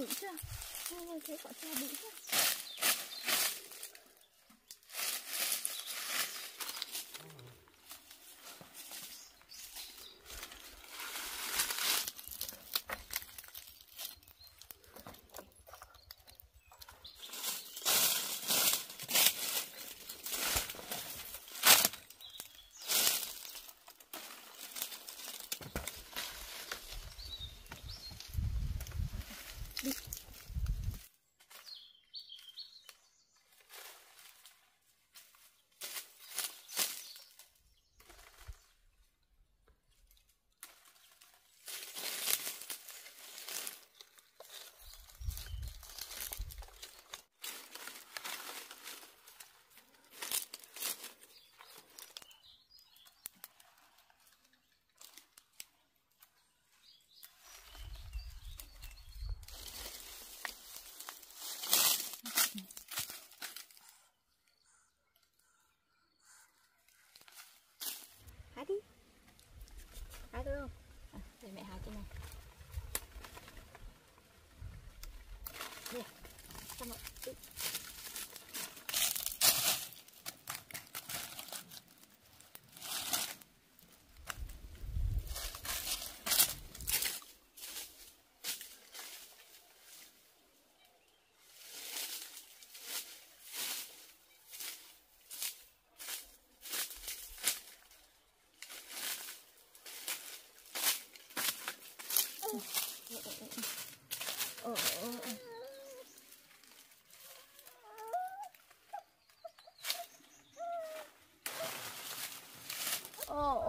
bự chưa? Hai người thấy cọ trà bự chưa? Mẹ hái cho này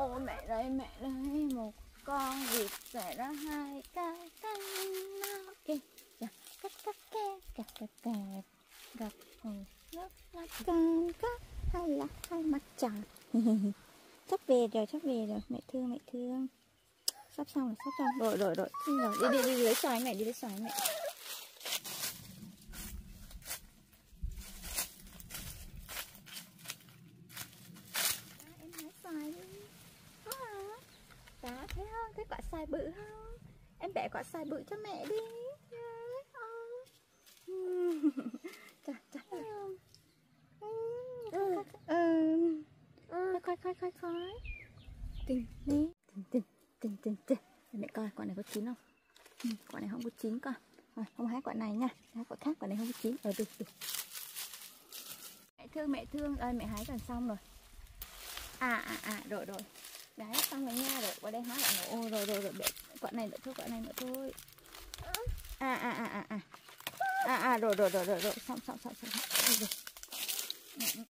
Ồ, mẹ đây, mẹ đây Một con vịt xẻ ra hai cái cánh nó kìa Dạ, cắt cắt kè, cắt cắt kè Gặp hồi lớp lá con có Hay là hai mặt tròn. Sắp về rồi, sắp về rồi. Mẹ thương, mẹ thương. Sắp xong rồi, sắp xong. Rồi, rồi, rồi rồi, đi, đi, đi, đi lấy xoài mẹ, đi lấy xoài mẹ em hái xoài đi Có hả? Đó, thấy không? Thấy quả xoài bự không? Em bẻ quả xoài bự cho mẹ đi. Đấy, ờ. Chà, chà Ừ Khói, khói, khói, khói Tình, đi Tình, tình, tình, tình, tình mẹ coi quả này có chín không? Ừ, Quả này không có chín con. Rồi, không hái quả này nha. Hái quả khác, quả này không có chín. Ờ, được, được Mẹ thương, mẹ thương. Ơi, mẹ hái gần xong rồi. À à à rồi rồi đấy xong rồi nha rồi qua đây hóa lại nổ rồi rồi rồi bệ quả này nữa thôi quả này nữa thôi. À à à à à. À à rồi rồi rồi rồi rồi. Xong xong xong xong. Rồi, rồi.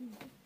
Mm-hmm.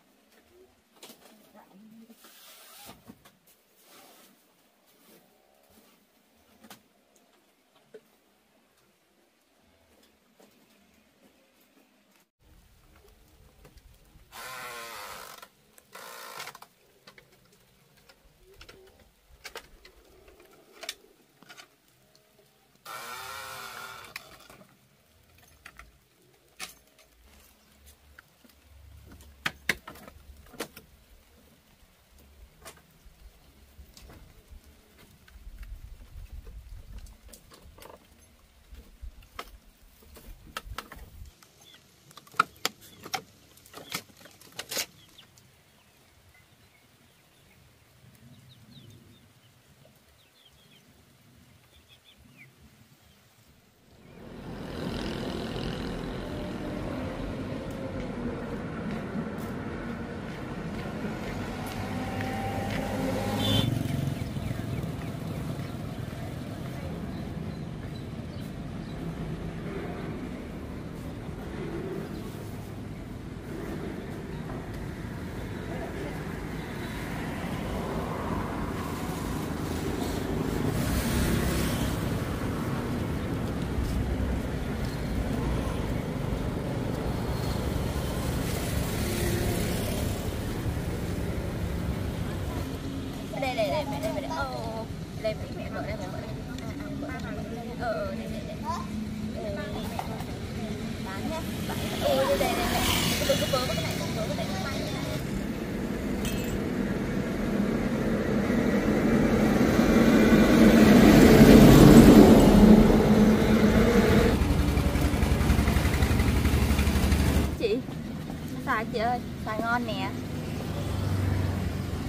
Xoài chị ơi. Xoài ngon nè.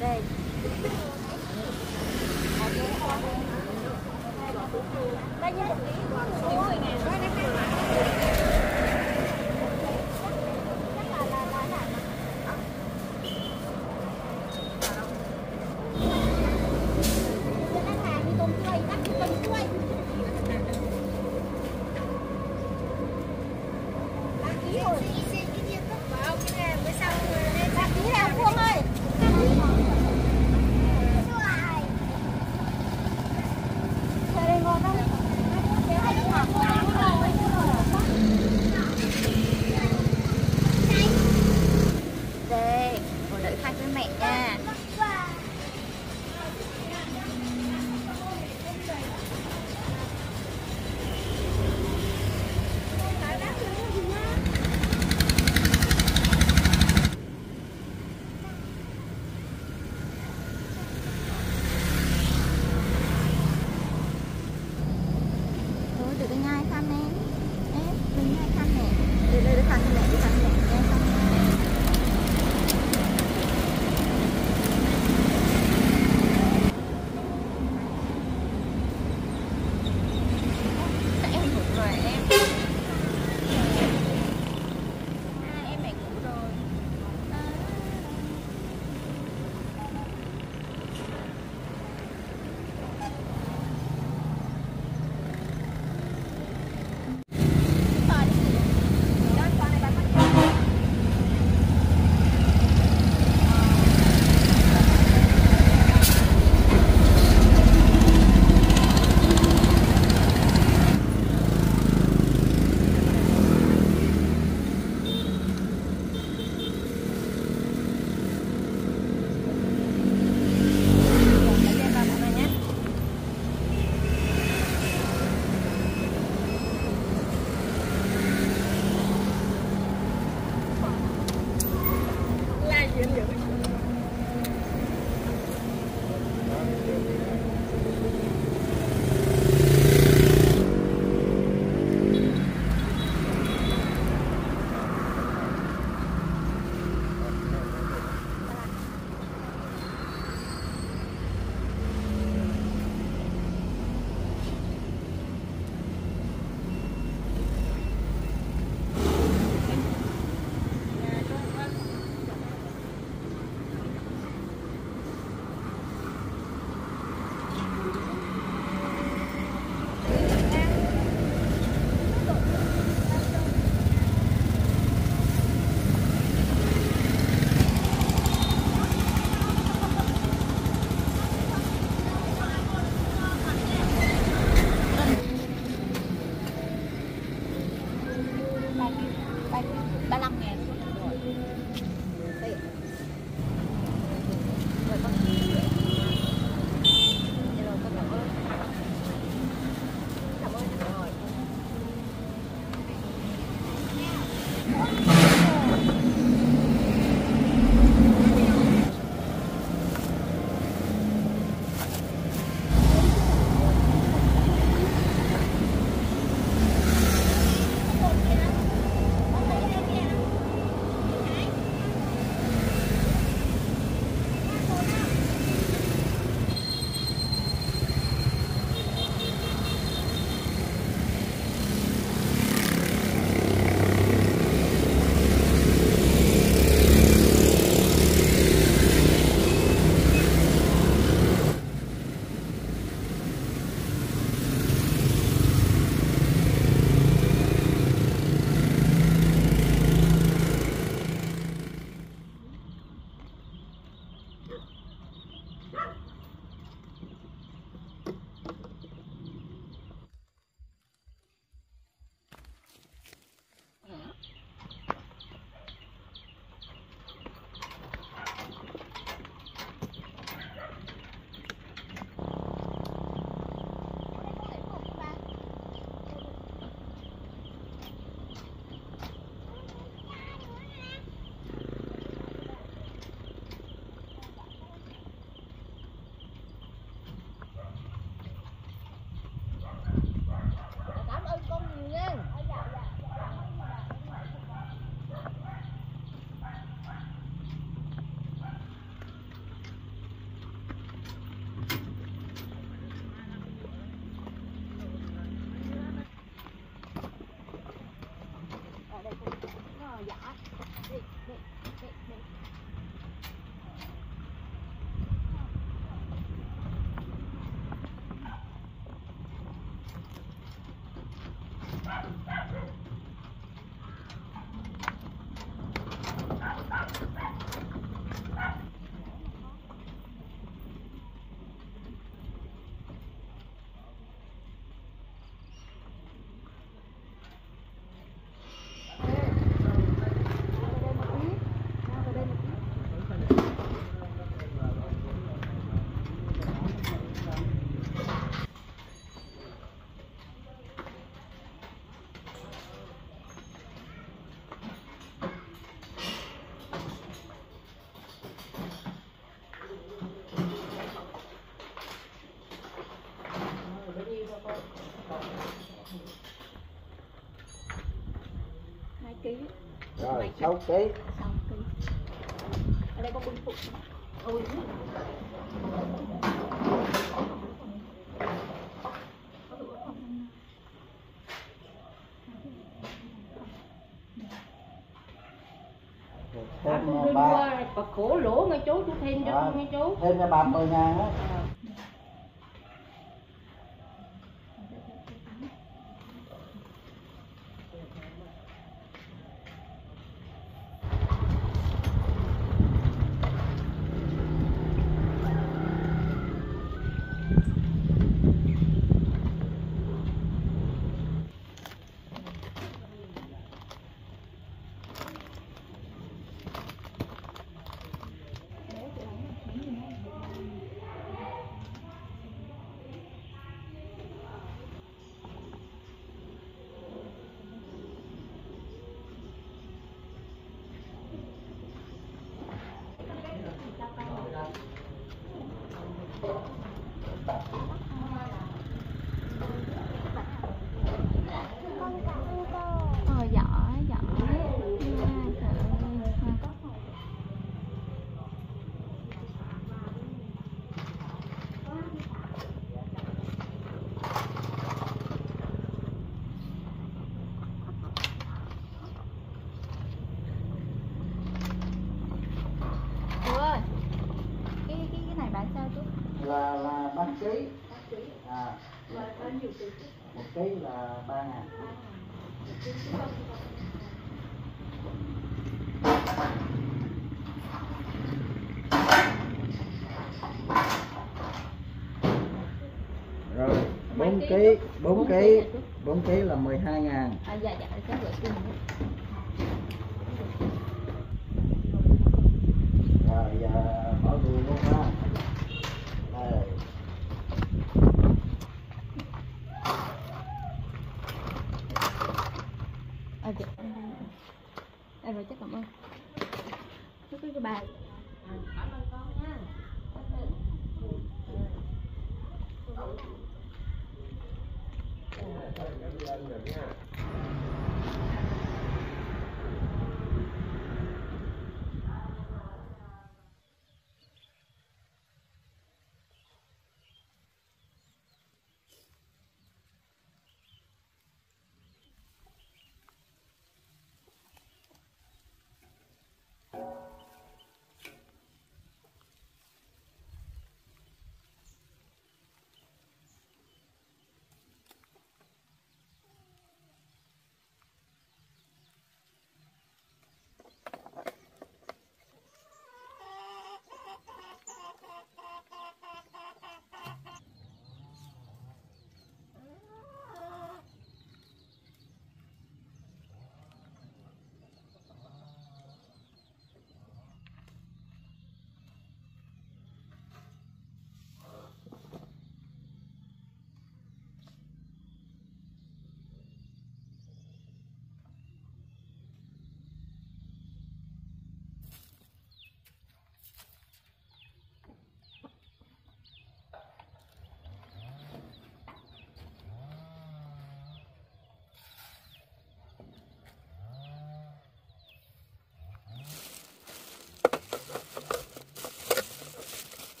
Đây. Đây như 2 kg rồi 6 kg 6 kg ở đây có bưng phụ ôi thêm à, ba. bà... bà khổ lỗ nghe chú chú thêm cho nghe chú. Thêm cho ba mươi ngàn á. Một ký là ba ngàn. Rồi 4 ký 4 ký 4 ký là 12 ngàn. À, dạ, dạ, gửi rồi giờ bỏ người luôn ha. Đây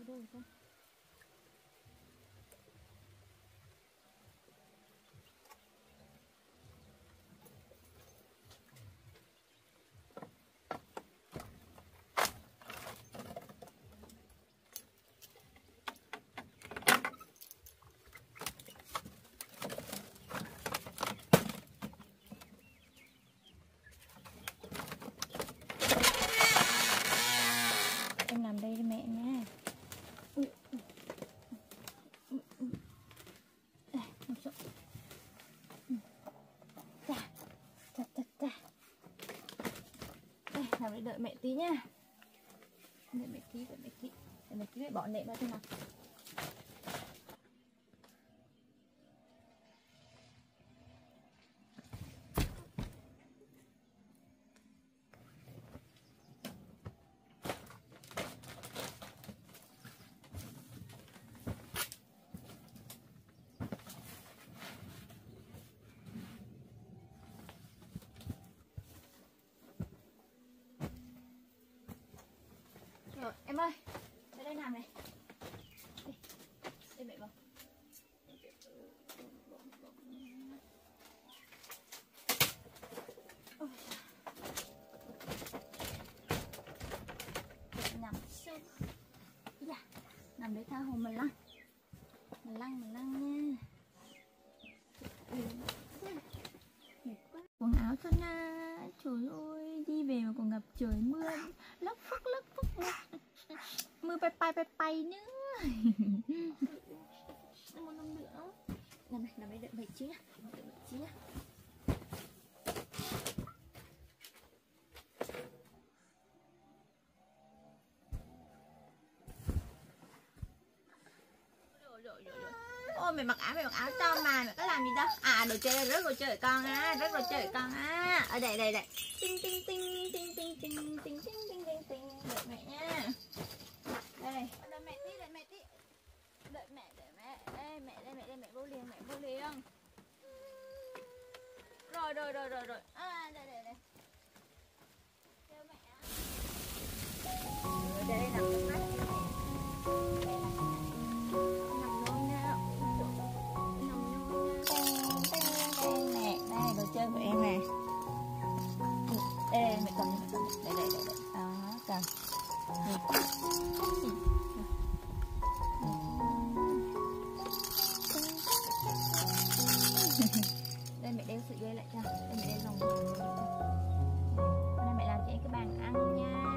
mẹ ở đâu ta? Em nằm đây cho mẹ nha. Đây, một chỗ. Chà, chà, chà, chà. Đây, nằm đây đợi mẹ tí nha. Đợi mẹ tí, đợi mẹ tí. Đợi mẹ tí để bỏ nệm ra thế nào. Em ơi ra đây nằm này. Đi, đây mẹ vào nằm xuống dạ. nằm để tha hồ mình lăn mình lăn mình lăn nha quần áo cho na trời ơi đi về mà còn gặp trời mưa lất phất lất phất mưa bay bay bay nữa, nữa một năm nữa nằm này nằm đây đợi bảy chứ nhá đợi bảy chứ nhá Ôi mày mặc áo mày mặc áo cho mà mày có làm gì đâu À đồ chơi rất đồ chơi con á rất đồ chơi con á Ở đây đây đây Tinh tinh tinh tinh tinh tinh tinh tinh tinh tinh tinh Đợi mẹ nha đây. Ờ, đợi mẹ tí, đợi mẹ tí. Đợi mẹ đợi mẹ. Đây mẹ đây mẹ đây, mẹ vô liền, mẹ vô liền. Rồi rồi rồi rồi rồi. À đây đây đây Kêu mẹ Ở đây nằm mắt Nằm đây đồ chơi của em nè. Đây đây mẹ cầm. Mẹ cầm đây đây đây đây đó, cầm. Ừ. đây, mẹ đeo sợi dây lại cho. Đây, mẹ đeo vòng hôm nay mẹ làm cho em cái bàn ăn nha.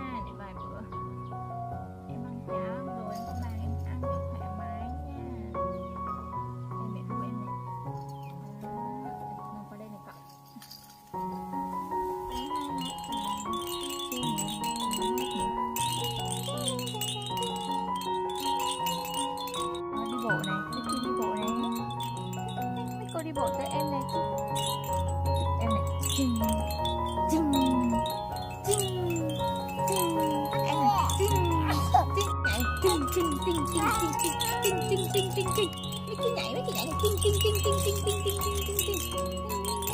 Kinh kinh kinh chinh chinh chinh Mickey nhảy Mickey nhảy này kinh kinh kinh kinh kinh kinh kinh kinh kinh kinh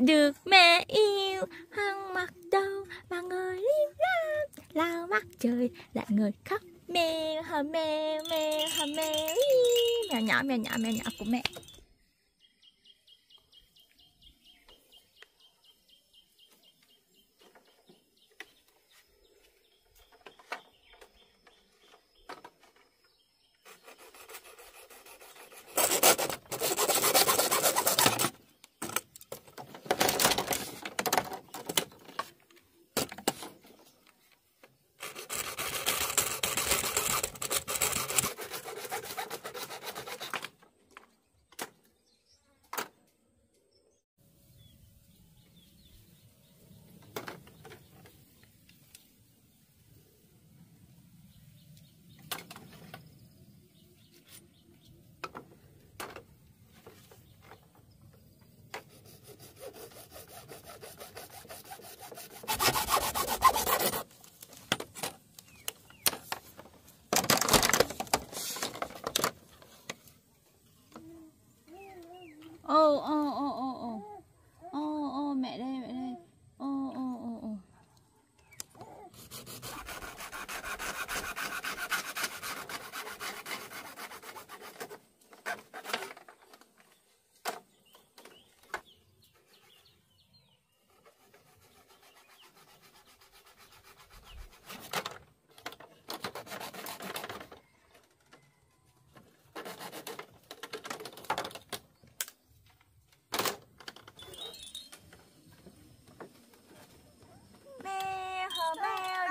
được mẹ yêu. Hăng mặt đâu mà người liêm lam lao mắt trời, lại người khóc. Mèo hờ mèo mèo hờ mèo mèo nhỏ mèo nhỏ mèo nhỏ của mẹ.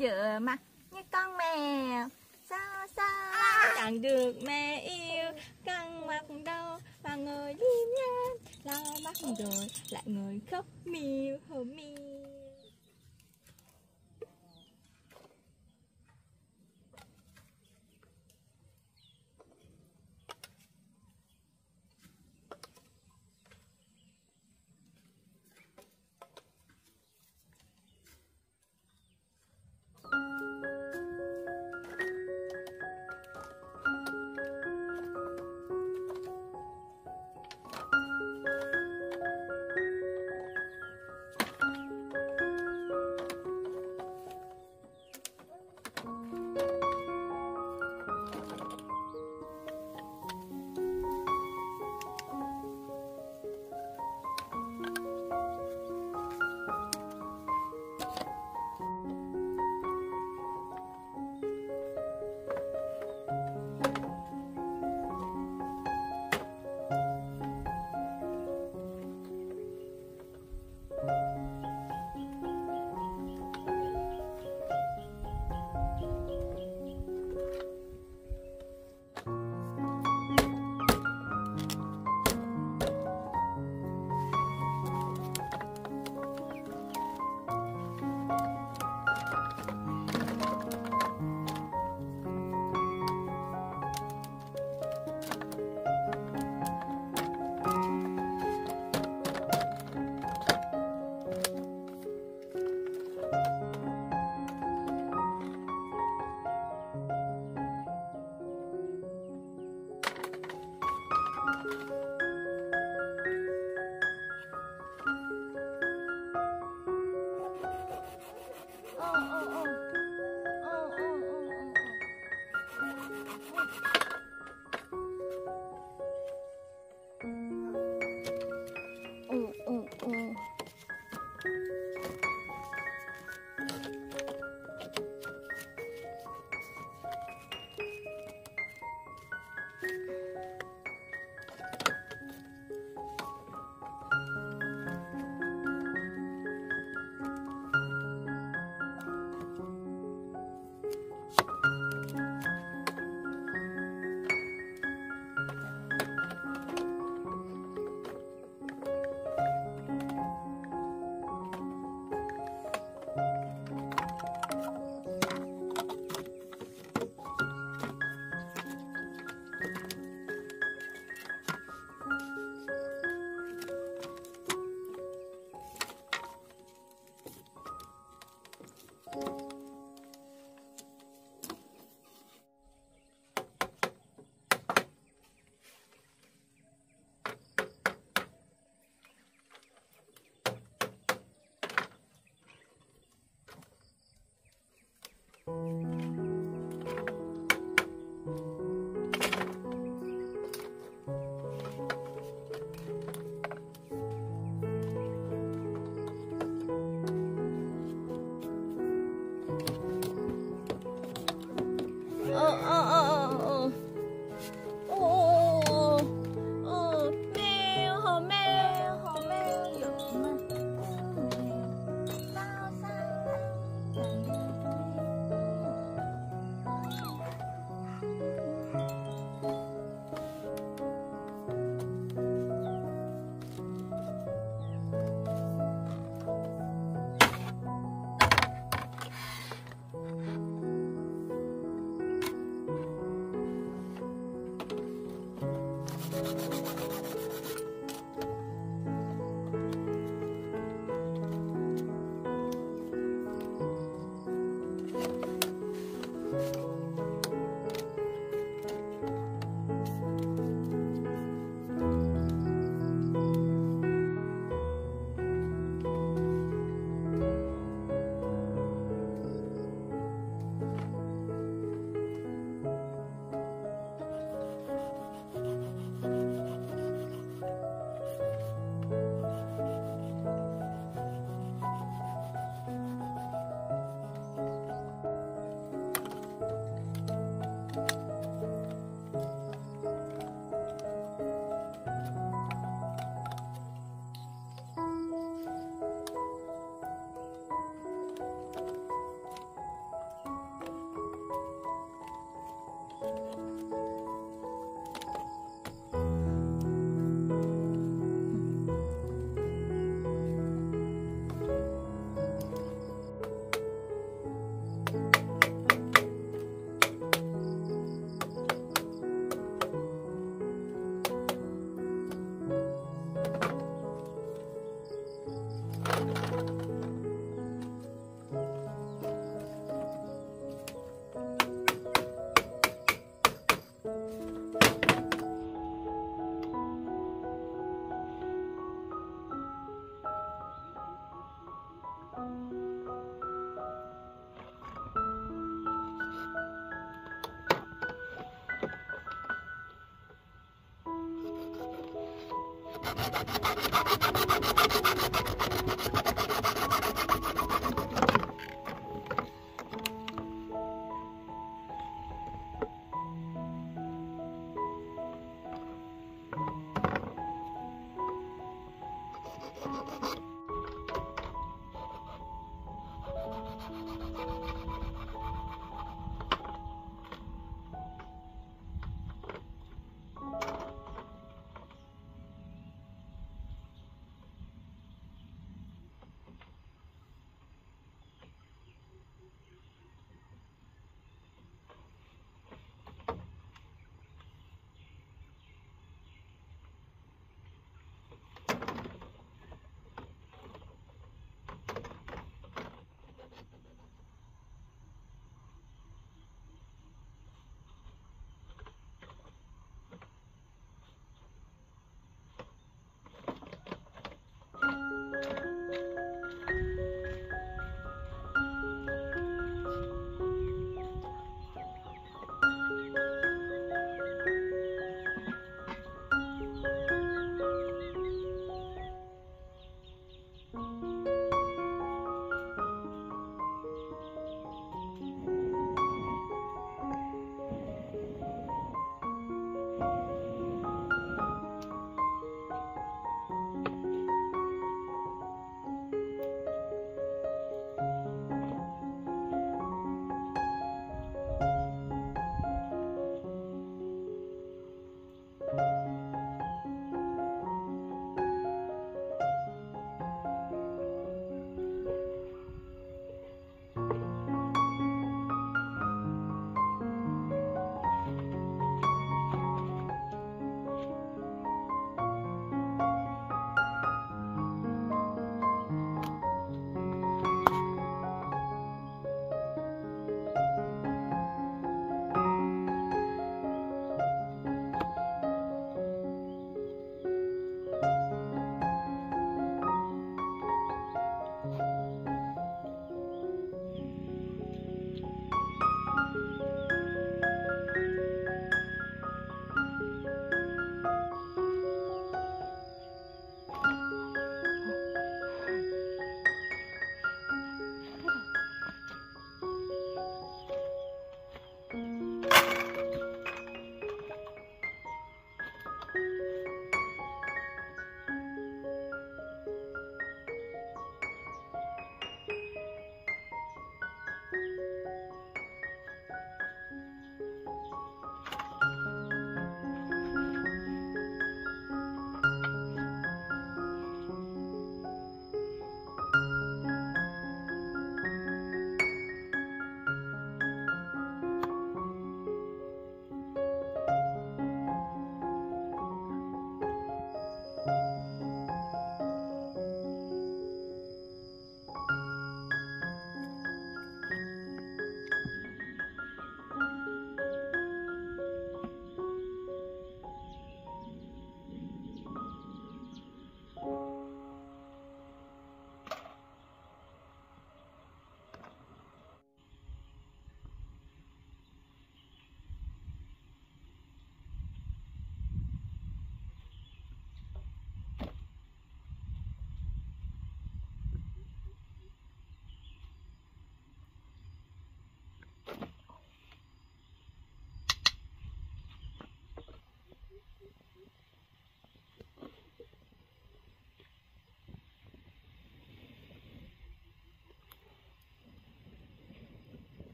vợ mà. Như con mèo, xa xa. À. Chẳng được mẹ yêu, căng mặt đau. Mà người đi nhan lau mắt rồi lại người khóc miêu.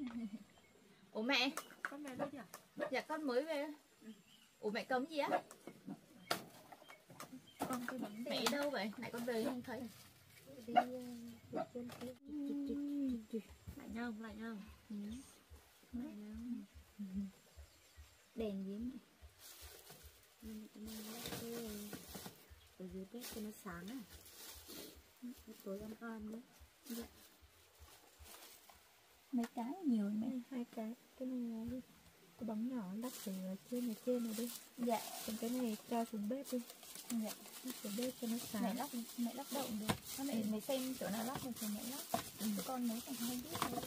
Ủa mẹ? Con về đâu chưa? Dạ con mới về. Ủa mẹ cấm gì á? Con cái bánh Mẹ đâu vậy? Nãy con về không thấy. Lạnh không lạnh không lạnh không đèn gì vậy ở dưới bếp cho nó sáng à? Tối âm âm nữa mấy cái nhiều mẹ. Hai cái. Cái này cái bóng nhỏ lắp từ trên này trên này đi. Dạ. Còn cái này cho xuống bếp đi. Dạ. Xuống bếp cho nó mẹ sáng lắp mẹ lắp động được. Mẹ mẹ xem chỗ nào lắp được thì mẹ lắp. Con mới còn không biết thôi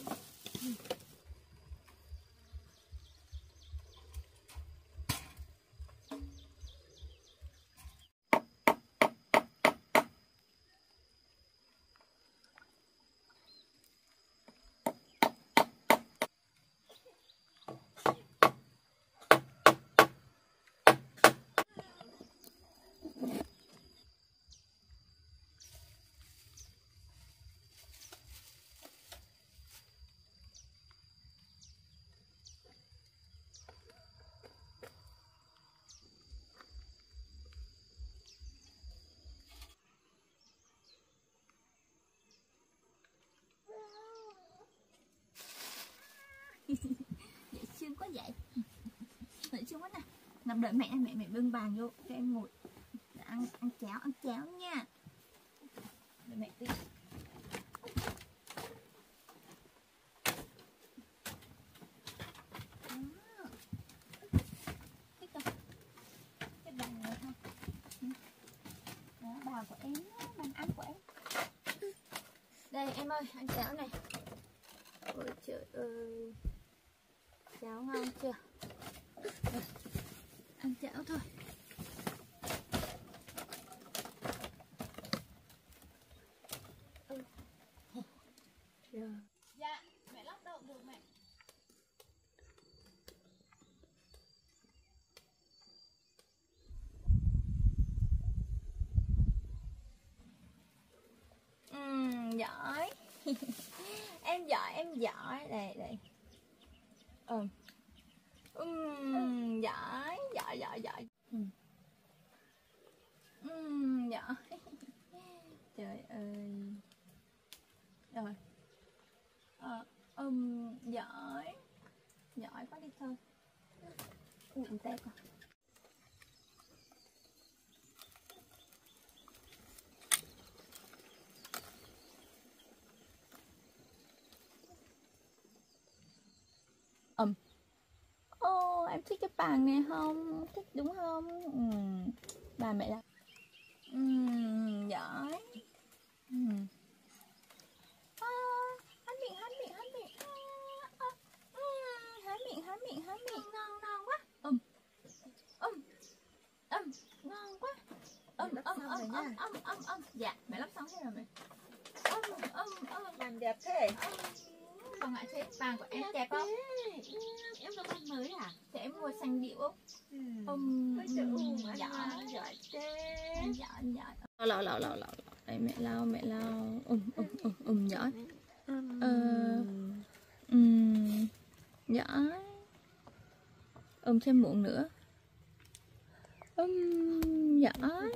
dễ thương quá vậy dễ thương quá nè nằm đợi mẹ mẹ mẹ bưng bàn vô, cho em ngồi. Ăn ăn cháo ăn cháo nha. Đợi mẹ tí Thích không? cái bàn này không bàn của em bàn ăn của em. Đây, em ơi, ăn cháo này ôi trời ơi cháo ngon chưa Đây, ăn cháo thôi Ừ. Rồi. dạ mẹ lắp đậu được mẹ Giỏi. Em giỏi em giỏi. Đây đây. Ừ. Uhm, giỏi giỏi giỏi giỏi. Uhm, giỏi. Trời ơi. Rồi. À, um, giỏi. Giỏi quá đi thôi ui tay con ầm ô em thích cái bàn này không? Thích đúng không? Ừ. bà mẹ là ừ, giỏi. Ừ. à, miệng há miệng há miệng. À, à, ừ, miệng há miệng há miệng. Ngon ngon quá. Ầm ầm ầm ngon quá. Rồi ầm nha. ầm ầm ầm dạ mẹ lắp xong hết rồi mẹ. Ầm ầm ầm làm đẹp thế còn ngại thế bàn của em đẹp không? Em có con mới à? Thì em mua xanh điệu không? Ừ. ơi, giỏi. giỏi thế. Giỏi giỏi. Lau đây mẹ lau mẹ lau um um um um giỏi. Ờ. giỏi. Um thêm muỗng nữa. Um giỏi.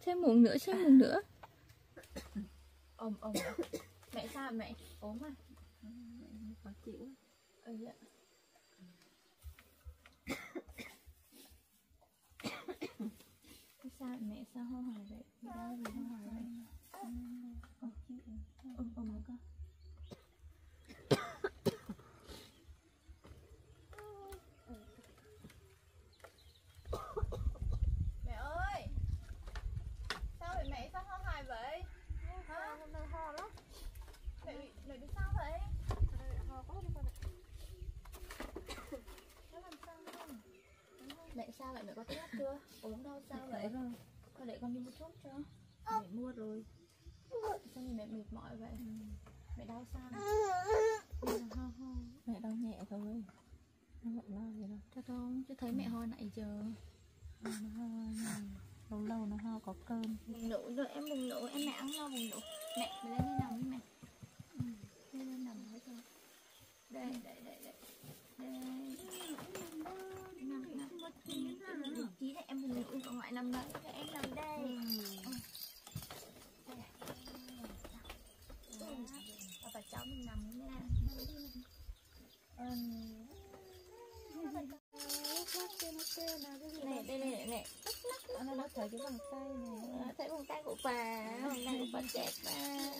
Thêm muỗng nữa thêm muỗng nữa. Um um mẹ sao mẹ? Ốm à khó chịu. Ừ, dạ. Sao mẹ sao ho hỏi vậy? Đau gì ho hỏi vậy? Ôm ôm ôm con Mẹ ơi Sao vậy mẹ sao ho hài vậy Hả? hôm nay ho lắm Mẹ bị, mẹ bị sao vậy ho quá đi con ạ Nó làm sao không Mẹ sao vậy mẹ có thuốc chưa? Ốm đau sao vậy? rồi. Con để con đi mua thuốc cho. Mẹ mua rồi. Sao nhìn mẹ mệt mỏi vậy? Mẹ đau sao? Mẹ ho mẹ đau nhẹ thôi. Nó vẫn lo gì đâu. Thật không chứ thấy mẹ ho nãy giờ. Nó ho lâu lâu nó ho có cơm. Bùng nụ rồi em bùng nụ em mẹ ăn lo bùng nụ Mẹ mẹ lên đi nằm đi mẹ. Ừ, Lên lên nằm với tôi Đây đây đây đây. Đây. Nằm nằm Chí thì em hình như ông ngoại ừ. nằm đây Thế em nằm đây. Và cháu mình nằm nha này. Đây này. Này nó nó thấy cái vòng tay này. Ờ, thấy vòng tay của bà. Vòng tay của bà đẹp mà.